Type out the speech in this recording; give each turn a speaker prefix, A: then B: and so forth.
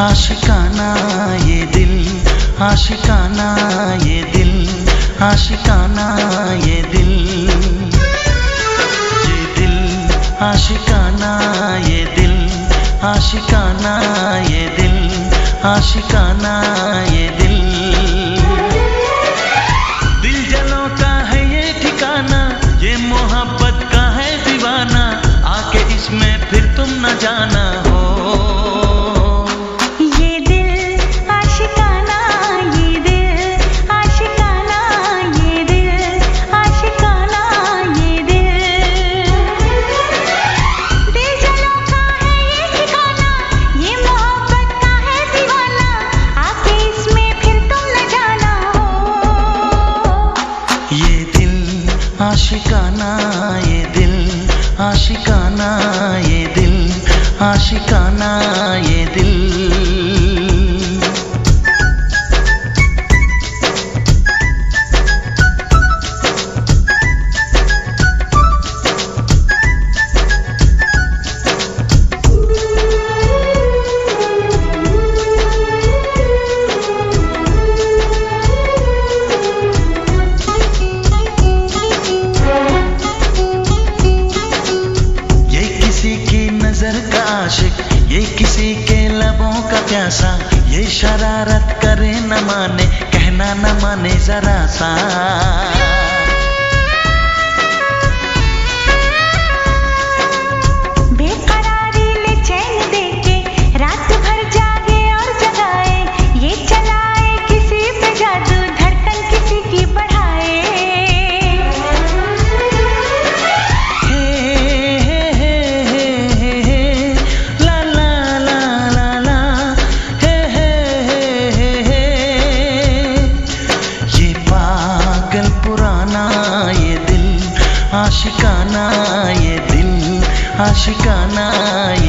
A: आशिकाना ये दिल, आशिकाना ये दिल, आशिकाना ये दिल। आशिकाना ये दिल, आशिकाना ये दिल,
B: आशिकाना ये दिल। दिल जलों का है ये ठिकाना, ये मोहब्बत का है दीवाना, आके इसमें फिर तुम न जाना।
A: आशिकाना ये दिल आशिकाना ये दिल आशिकाना ये दिल। नज़र का आशिक। ये किसी के लबों का प्यासा। ये शरारत करे न माने, कहना न माने जरा सा। আশিকানায়